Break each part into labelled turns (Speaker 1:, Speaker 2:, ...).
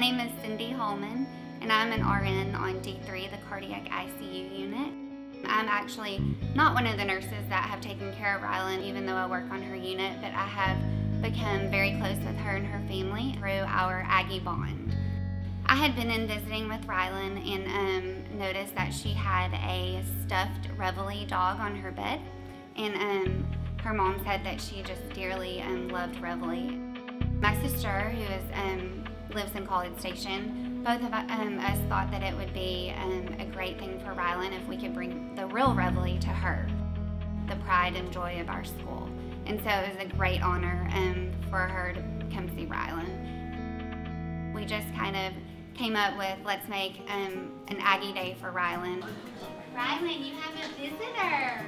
Speaker 1: name is Cindy Hallman, and I'm an RN on D3, the cardiac ICU unit. I'm actually not one of the nurses that have taken care of Rylynn, even though I work on her unit, but I have become very close with her and her family through our Aggie bond. I had been in visiting with Rylynn and um, noticed that she had a stuffed Reveille dog on her bed, and um, her mom said that she just dearly um, loved Reveille. My sister, who is um, lives in College Station, both of um, us thought that it would be um, a great thing for Rylynn if we could bring the real Reveille to her, the pride and joy of our school. And so it was a great honor um, for her to come see Rylynn. We just kind of came up with let's make um, an Aggie Day for Rylynn. Rylynn, you have a visitor.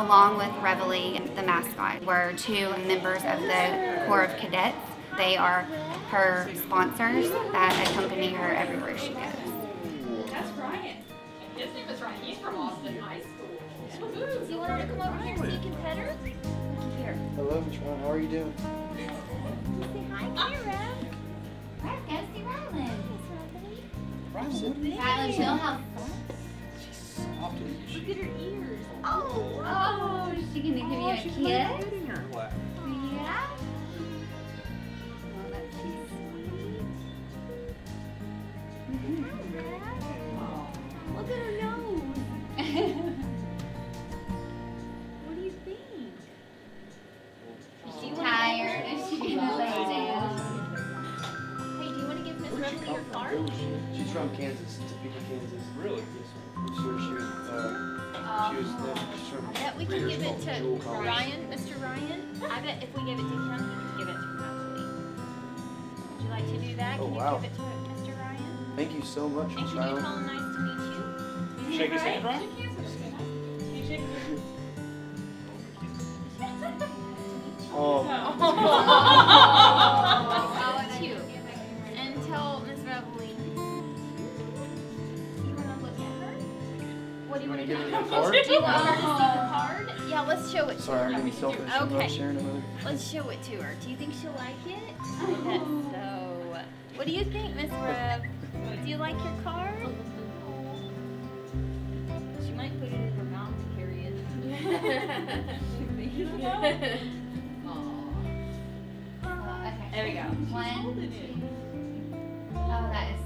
Speaker 1: Along with Reveille, the mascot, were two members of the Corps of Cadets. They are her sponsors that accompany her everywhere she goes.
Speaker 2: That's Ryan. His name is Ryan. He's from Austin High School.
Speaker 3: Do you want to come over here so you can pet her? Here.
Speaker 4: Hello, Miss Ron. How are you doing?
Speaker 3: Say hi, Kira.
Speaker 1: Right, go see Rylynn.
Speaker 4: Rylynn.
Speaker 1: Rylynn, she'll have
Speaker 3: Look at her ears.
Speaker 1: Oh, oh, is gonna give you a kiss? Yeah. Well, that's she's
Speaker 3: Look at her nose. What do you think?
Speaker 1: Is she tired? Is she gonna down?
Speaker 3: Hey, do you want to give Miss Reveille your card?
Speaker 4: She's from Kansas, Topeka, Kansas.
Speaker 5: Really?
Speaker 4: Sure, she was, uh, she was, uh, she's from.
Speaker 3: I bet we can give it to Ryan, Mr. Ryan. I bet if we give it to him, he can give it to Natalie. Would you like to do that?
Speaker 4: Oh,
Speaker 3: Can you
Speaker 4: wow.
Speaker 3: give it to Mr. Ryan?
Speaker 4: Thank you so much,
Speaker 3: And
Speaker 4: Miss
Speaker 3: can you
Speaker 4: Rylynn.
Speaker 3: tell him nice to meet you?
Speaker 5: Shake his hand, Ryan?
Speaker 4: Oh,
Speaker 3: Oh, What do you want to
Speaker 4: give
Speaker 3: do?
Speaker 4: her the card?
Speaker 3: Do you want her to see the card? Yeah, let's show it to
Speaker 4: sorry,
Speaker 3: her.
Speaker 4: I'm being selfish. I'm
Speaker 3: Okay.
Speaker 4: not sharing it with her.
Speaker 3: Let's show it to her. Do you think she'll like it? Oh. I bet so. What do you think, Miss Rev? Do you like your card? She might put it in her mouth to carry it.
Speaker 1: Okay.
Speaker 3: There we go.
Speaker 1: One, two. Oh, that is